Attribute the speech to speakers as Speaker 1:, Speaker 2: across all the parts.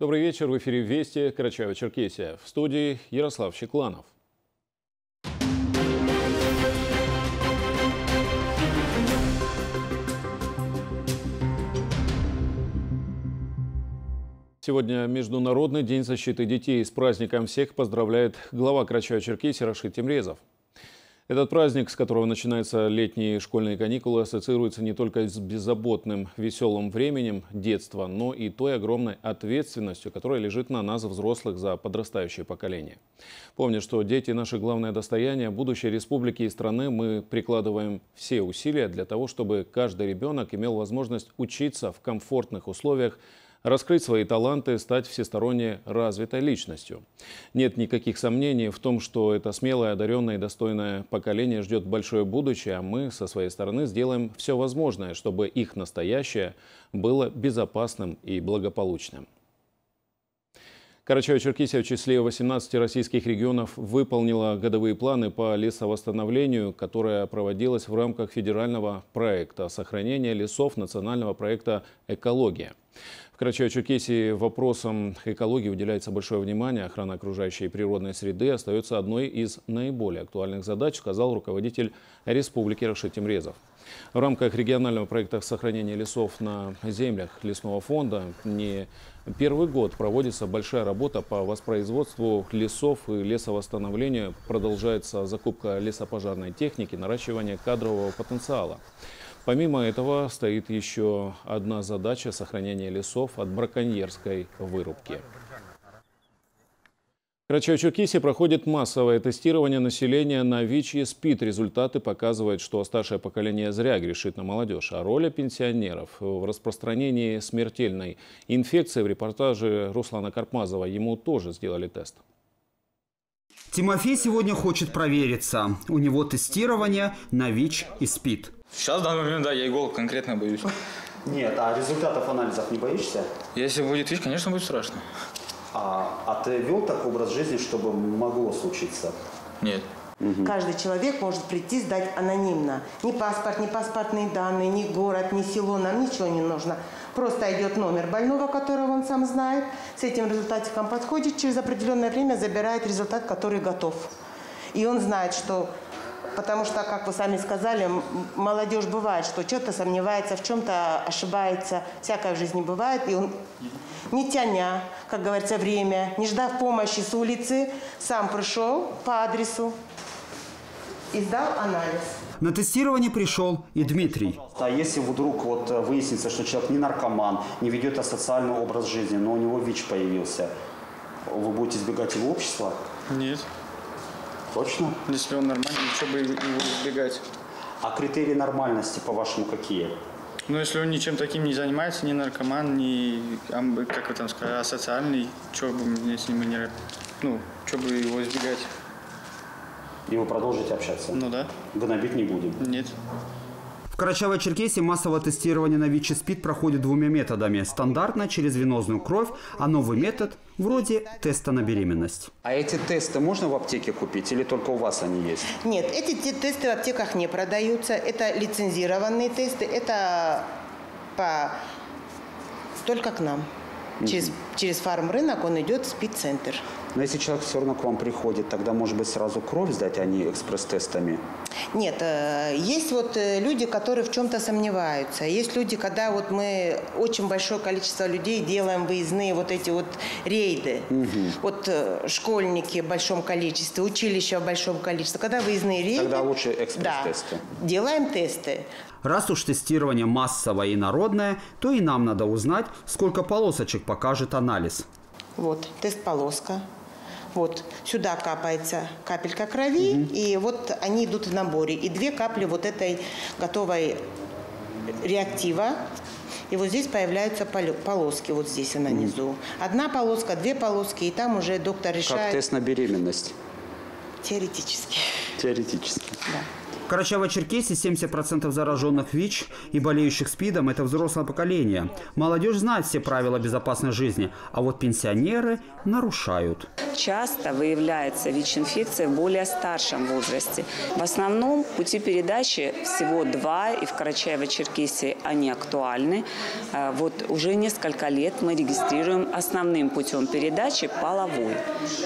Speaker 1: Добрый вечер. В эфире «Вести» Карачаево-Черкесия. В студии Ярослав Щекланов. Сегодня Международный день защиты детей. С праздником всех поздравляет глава Карачаева-Черкесии Рашид Тимрезов. Этот праздник, с которого начинаются летние школьные каникулы, ассоциируется не только с беззаботным, веселым временем детства, но и той огромной ответственностью, которая лежит на нас, взрослых, за подрастающее поколение. Помню, что дети – наше главное достояние, будущее республики и страны. Мы прикладываем все усилия для того, чтобы каждый ребенок имел возможность учиться в комфортных условиях, раскрыть свои таланты, стать всесторонне развитой личностью. Нет никаких сомнений в том, что это смелое, одаренное и достойное поколение ждет большое будущее, а мы со своей стороны сделаем все возможное, чтобы их настоящее было безопасным и благополучным. Карачаево-Черкесия в числе 18 российских регионов выполнила годовые планы по лесовосстановлению, которое проводилось в рамках федерального проекта сохранения лесов национального проекта «Экология». Карачаево-Черкесии вопросам экологии уделяется большое внимание. Охрана окружающей природной среды остается одной из наиболее актуальных задач, сказал руководитель Республики Рашид Тимрезов. В рамках регионального проекта сохранения лесов на землях лесного фонда не первый год проводится большая работа по воспроизводству лесов и лесовосстановлению. Продолжается закупка лесопожарной техники, наращивание кадрового потенциала. Помимо этого стоит еще одна задача – сохранения лесов от браконьерской вырубки. В Карачаево-Черкесии проходит массовое тестирование населения на ВИЧ и СПИД. Результаты показывают, что старшее поколение зря грешит на молодежь. А роли пенсионеров в распространении смертельной инфекции в репортаже Руслана Карпмазова ему тоже сделали тест.
Speaker 2: Тимофей сегодня хочет провериться. У него тестирование на ВИЧ и СПИД.
Speaker 3: Сейчас, в данный момент, да, я иголок конкретно боюсь.
Speaker 2: Нет, а результатов анализов не боишься?
Speaker 3: Если будет ВИЧ, конечно, будет страшно.
Speaker 2: А, а ты вел такой образ жизни, чтобы могло случиться?
Speaker 3: Нет.
Speaker 4: Угу. Каждый человек может прийти сдать анонимно. Ни паспорт, ни паспортные данные, ни город, ни село, нам ничего не нужно. Просто идет номер больного, которого он сам знает, с этим результатиком подходит, через определенное время забирает результат, который готов. И он знает, что Потому что, как вы сами сказали, молодежь бывает, что что-то сомневается, в чем-то ошибается. Всякое в жизни бывает. И он, не тяня, как говорится, время, не ждав помощи с улицы, сам пришел по адресу и сдал анализ.
Speaker 2: На тестирование пришел и Дмитрий. А если вдруг вот выяснится, что человек не наркоман, не ведет асоциальный образ жизни, но у него ВИЧ появился, вы будете избегать его общества?
Speaker 3: Нет.
Speaker 2: Точно?
Speaker 3: Если он нормальный, ничего бы его избегать.
Speaker 2: А критерии нормальности, по-вашему, какие?
Speaker 3: Ну, если он ничем таким не занимается, ни наркоман, ни, как вы там сказали, асоциальный, что бы мне с ним не... Ну, что бы его избегать?
Speaker 2: И вы продолжите общаться?
Speaker 3: Ну да.
Speaker 2: Гнобить не будем?
Speaker 3: Нет.
Speaker 2: Карачаево-Черкесии массовое тестирование на ВИЧ и СПИД проходит двумя методами. Стандартно через венозную кровь, а новый метод вроде теста на беременность. А эти тесты можно в аптеке купить или только у вас они есть?
Speaker 4: Нет, эти тесты в аптеках не продаются. Это лицензированные тесты, это по... только к нам. Через, через фарм-рынок он идет в СПИД-центр.
Speaker 2: Но если человек все равно к вам приходит, тогда, может быть, сразу кровь сдать, а не экспресс-тестами?
Speaker 4: Нет, э, есть вот э, люди, которые в чем-то сомневаются. Есть люди, когда вот мы очень большое количество людей делаем выездные вот эти вот рейды. Угу. Вот э, школьники в большом количестве, училища в большом количестве. Когда выездные рейды...
Speaker 2: Тогда лучше экспресс-тесты.
Speaker 4: Да, делаем тесты.
Speaker 2: Раз уж тестирование массовое и народное, то и нам надо узнать, сколько полосочек покажет анализ.
Speaker 4: Вот, тест-полоска. Вот сюда капается капелька крови, угу. и вот они идут в наборе. И две капли вот этой готовой реактива. И вот здесь появляются полоски, вот здесь и на низу. Одна полоска, две полоски, и там уже доктор решает.
Speaker 2: Как тест на беременность?
Speaker 4: Теоретически.
Speaker 2: Теоретически.
Speaker 4: Да.
Speaker 2: Карачаево-Черкесии 70% зараженных ВИЧ и болеющих СПИДом – это взрослое поколение. Молодежь знает все правила безопасной жизни, а вот пенсионеры нарушают.
Speaker 5: Часто выявляется ВИЧ-инфекция в более старшем возрасте. В основном пути передачи всего два, и в Карачаево-Черкесии они актуальны. Э, вот уже несколько лет мы регистрируем основным путем передачи половой.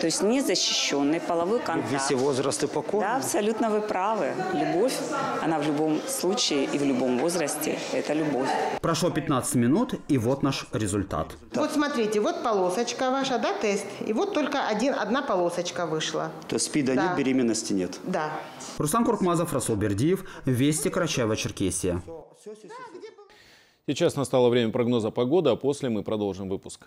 Speaker 5: То есть незащищенный половой контакт.
Speaker 2: Все возрасты по
Speaker 5: Да, абсолютно вы правы. Любовь, она в любом случае и в любом возрасте – это любовь.
Speaker 2: Прошло 15 минут, и вот наш результат.
Speaker 4: Вот смотрите, вот полосочка ваша, да, тест. И вот только один, одна полосочка вышла.
Speaker 2: То есть СПИДа
Speaker 4: Да.
Speaker 2: нет, беременности нет.
Speaker 4: Да.
Speaker 2: Руслан Куркмазов, Расул Бердиев, Вести, Карачаево-Черкесия.
Speaker 1: Сейчас настало время прогноза погоды, а после мы продолжим выпуск.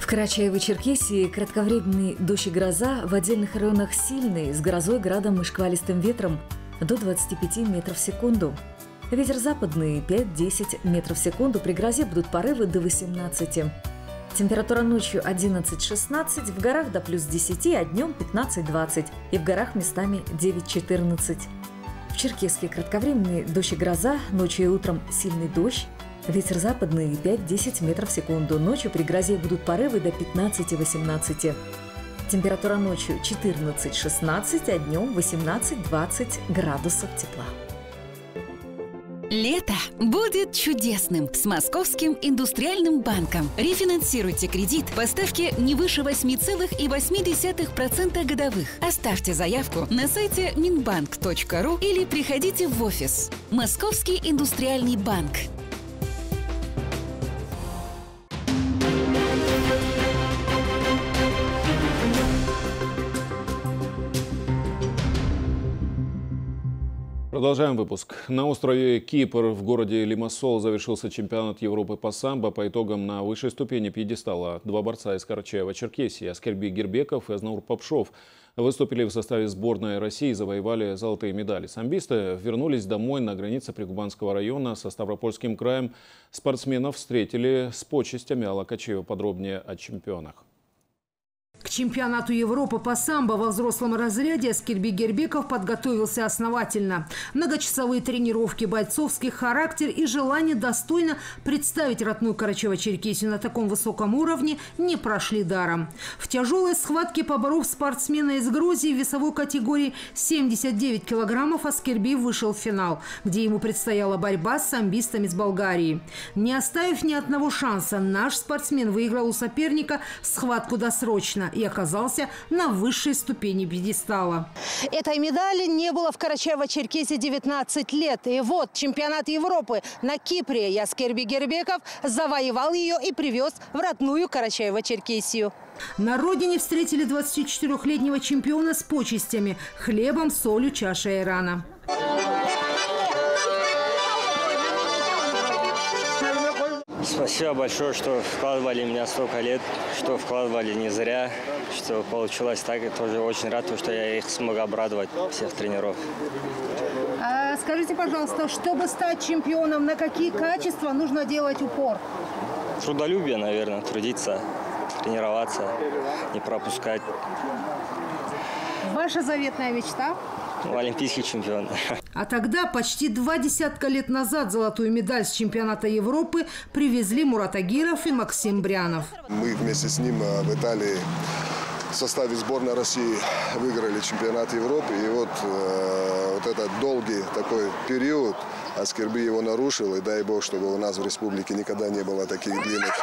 Speaker 6: В Карачаево-Черкесии кратковременный дождь и гроза, в отдельных районах сильный, с грозой, градом и шквалистым ветром до 25 метров в секунду. Ветер западный 5-10 метров в секунду, при грозе будут порывы до 18. Температура ночью 11-16, в горах до плюс 10, а днем 15-20 и в горах местами 9-14. В Черкеске кратковременный дождь и гроза, ночью и утром сильный дождь, Ветер западный 5-10 метров в секунду. Ночью при грозе будут порывы до 15-18. Температура ночью 14-16, а днем 18-20 градусов тепла.
Speaker 7: Лето будет чудесным с Московским индустриальным банком. Рефинансируйте кредит по ставке не выше 8,8% годовых. Оставьте заявку на сайте minbank.ru или приходите в офис. Московский индустриальный банк.
Speaker 1: Продолжаем выпуск. На острове Кипр в городе Лимассол завершился чемпионат Европы по самбо. По итогам на высшей ступени пьедестала два борца из Карачаево-Черкесии – Аскербий Гербеков и Азнаур Попшов – выступили в составе сборной России и завоевали золотые медали. Самбисты вернулись домой на границе Прикубанского района со Ставропольским краем. Спортсменов встретили с почестями. Алла Качева подробнее о чемпионах.
Speaker 8: К чемпионату Европы по самбо во взрослом разряде Аскербий Гербеков подготовился основательно. Многочасовые тренировки, бойцовский характер и желание достойно представить родную Карачево-Черкесию на таком высоком уровне не прошли даром. В тяжелой схватке, поборов спортсмена из Грузии в весовой категории 79 килограммов, Аскерби вышел в финал, где ему предстояла борьба с самбистами из Болгарии. Не оставив ни одного шанса, наш спортсмен выиграл у соперника схватку досрочно и оказался на высшей ступени пьедестала.
Speaker 9: Этой медали не было в Карачаево-Черкесии 19 лет. И вот чемпионат Европы на Кипре Яскерби Гербеков завоевал ее и привез в родную Карачаево-Черкесию.
Speaker 8: На родине встретили 24-летнего чемпиона с почестями – хлебом, солью, чашей айрана.
Speaker 10: Спасибо большое, что вкладывали меня столько лет, что вкладывали не зря, что получилось так. И тоже очень рад, что я их смог обрадовать, всех тренеров.
Speaker 9: А скажите, пожалуйста, чтобы стать чемпионом, на какие качества нужно делать упор?
Speaker 10: Трудолюбие, наверное, трудиться, тренироваться, не пропускать.
Speaker 9: Ваша заветная мечта?
Speaker 10: Олимпийский чемпион.
Speaker 8: А тогда, почти два десятка лет назад, золотую медаль с чемпионата Европы привезли Мурат Агиров и Максим Брянов.
Speaker 11: Мы вместе с ним э, в Италии в составе сборной России выиграли чемпионат Европы. И вот, э, вот этот долгий такой период Аскерби его нарушил. И дай бог, чтобы у нас в республике никогда не было таких длинных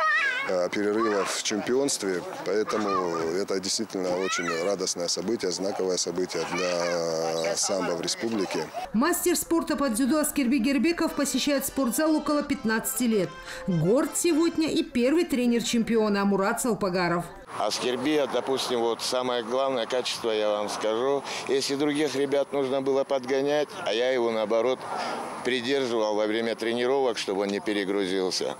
Speaker 11: э, перерывов в чемпионстве. Поэтому это действительно очень радостное событие, знаковое событие для самбо в республике.
Speaker 8: Мастер спорта по дзюдо Аскерби Гербеков посещает спортзал около 15 лет. Горд сегодня и первый тренер чемпиона Мурат Салпагаров.
Speaker 12: Аскерби, допустим, вот самое главное качество я вам скажу. Если других ребят нужно было подгонять, а я его наоборот придерживал во время тренировок, чтобы он не перегрузился.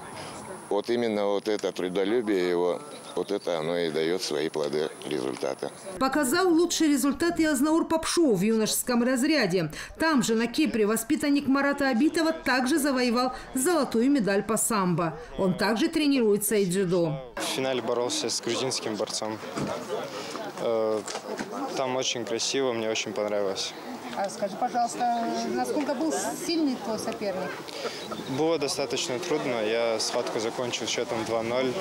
Speaker 12: Вот именно вот это трудолюбие его, вот это оно и дает свои плоды результата.
Speaker 8: Показал лучший результат и Азнаур Попшов в юношеском разряде. Там же, на Кипре, воспитанник Марата Абитова также завоевал золотую медаль по самбо. Он также тренируется и дзюдо.
Speaker 13: В финале боролся с грузинским борцом. Э, Там очень красиво, мне очень понравилось.
Speaker 8: А скажи, пожалуйста, насколько был сильный твой соперник?
Speaker 13: Было достаточно трудно. Я схватку закончил счетом 2-0.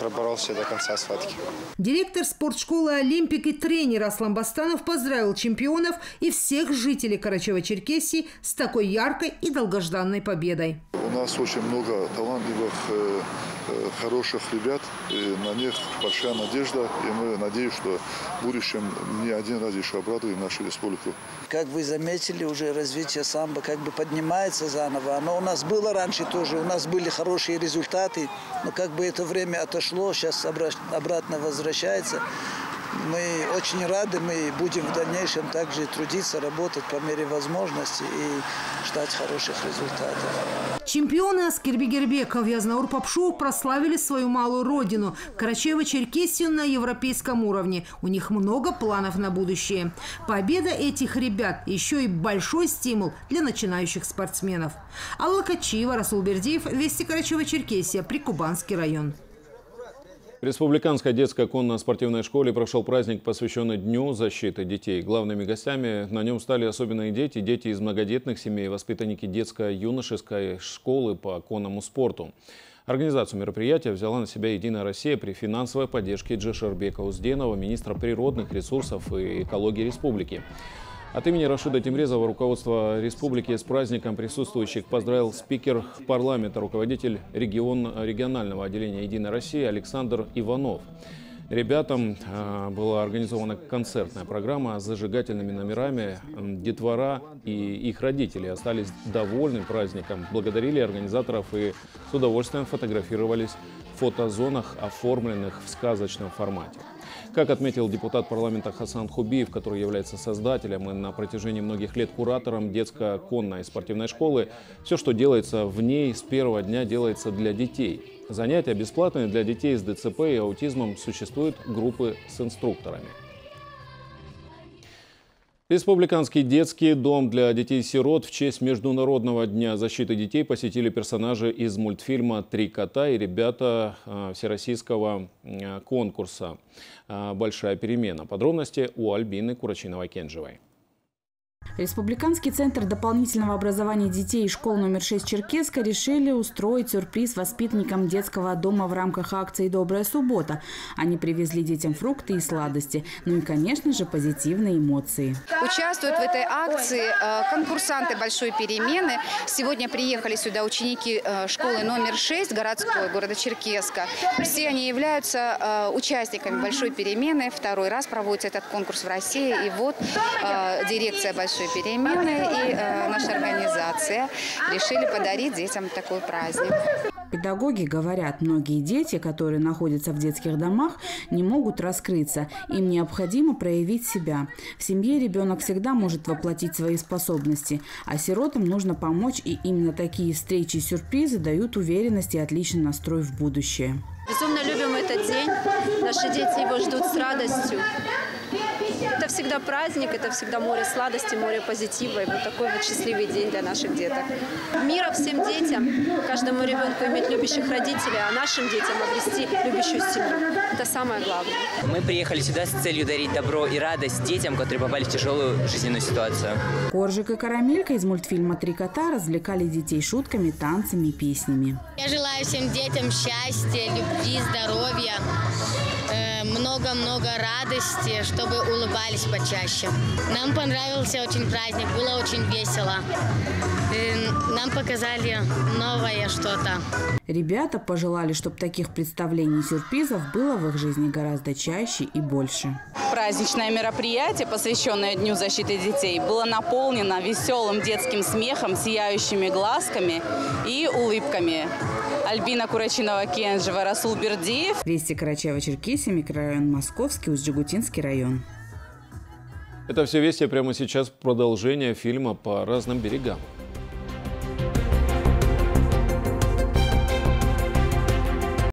Speaker 13: Проборолся до конца схватки.
Speaker 8: Директор спортшколы «Олимпик» и тренер Аслан Бастанов поздравил чемпионов и всех жителей Карачева-Черкесии с такой яркой и долгожданной победой.
Speaker 14: Нас очень много талантливых э, Э, хороших ребят, и на них большая надежда, и мы надеемся, что в будущем не один раз еще обрадуем нашу республику.
Speaker 15: Как вы заметили, уже развитие самбо как бы поднимается заново. Оно у нас было раньше тоже, у нас были хорошие результаты, но как бы это время отошло, сейчас обратно возвращается. Мы очень рады, мы будем в дальнейшем также трудиться, работать по мере возможности и ждать хороших результатов.
Speaker 8: Чемпионы Аскербегербеков и Азнаур Попшов прославили свою малую родину – Карачаево-Черкесию на европейском уровне. У них много планов на будущее. Победа этих ребят – еще и большой стимул для начинающих спортсменов. Алла Качиева, Расул Бердиев, Вести Карачаево-Черкесия, Прикубанский район.
Speaker 1: В Республиканской детской конно-спортивной школе прошел праздник, посвященный Дню защиты детей. Главными гостями на нем стали особенные дети, дети из многодетных семей, воспитанники детско-юношеской школы по конному спорту. Организацию мероприятия взяла на себя «Единая Россия» при финансовой поддержке Джешербека Узденова, министра природных ресурсов и экологии республики. От имени Рашида Тимрезова руководство республики с праздником присутствующих поздравил спикер парламента, руководитель регион, регионального отделения «Единой России» Александр Иванов. Ребятам э, была организована концертная программа с зажигательными номерами. Детвора и их родители остались довольны праздником, благодарили организаторов и с удовольствием фотографировались в фотозонах, оформленных в сказочном формате. Как отметил депутат парламента Хасан Хубиев, который является создателем и на протяжении многих лет куратором детско-конной спортивной школы, все, что делается в ней с первого дня, делается для детей. Занятия бесплатные для детей с ДЦП и аутизмом, существуют группы с инструкторами. Республиканский детский дом для детей-сирот в честь Международного дня защиты детей посетили персонажи из мультфильма «Три кота» и ребята а, всероссийского а, конкурса а, «Большая перемена». Подробности у Альбины Курачиновой-Кенжевой.
Speaker 16: Республиканский центр дополнительного образования детей и школ номер 6 Черкеска решили устроить сюрприз воспитанникам детского дома в рамках акции «Добрая суббота». Они привезли детям фрукты и сладости. Ну и, конечно же, позитивные эмоции.
Speaker 17: Участвуют в этой акции э, конкурсанты «Большой перемены». Сегодня приехали сюда ученики э, школы номер 6 городской города Черкеска. Все они являются э, участниками «Большой перемены». Второй раз проводится этот конкурс в России. И вот дирекция «Большой большой перемены, и э, наша организация решили подарить детям такой праздник.
Speaker 16: Педагоги говорят, многие дети, которые находятся в детских домах, не могут раскрыться. Им необходимо проявить себя. В семье ребенок всегда может воплотить свои способности, а сиротам нужно помочь, и именно такие встречи и сюрпризы дают уверенность и отличный настрой в будущее.
Speaker 18: Безумно любим этот день. Наши дети его ждут с радостью. Всегда праздник, это всегда море сладости, море позитива. И вот такой вот счастливый день для наших деток. Мира всем детям, каждому ребенку иметь любящих родителей, а нашим детям обрести любящую семью. Это самое главное.
Speaker 19: Мы приехали сюда с целью дарить добро и радость детям, которые попали в тяжелую жизненную ситуацию.
Speaker 16: Коржик и Карамелька из мультфильма «Три кота» развлекали детей шутками, танцами и песнями.
Speaker 20: Я желаю всем детям счастья, любви, здоровья, э, много-много радости, чтобы улыбались почаще. Нам понравился очень праздник, было очень весело. Э, нам показали новое что-то.
Speaker 16: Ребята пожелали, чтобы таких представлений и сюрпризов было в их жизни гораздо чаще и больше.
Speaker 21: Праздничное мероприятие, посвященное Дню защиты детей, было наполнено веселым детским смехом, сияющими глазками и улыбками. Альбина Курачинова-Кенжева, Расул Бердиев.
Speaker 16: Вести Карачаева-Черкесия, микрорайон Московский, Узджигутинский район.
Speaker 1: Это все вести прямо сейчас продолжение фильма «По разным берегам».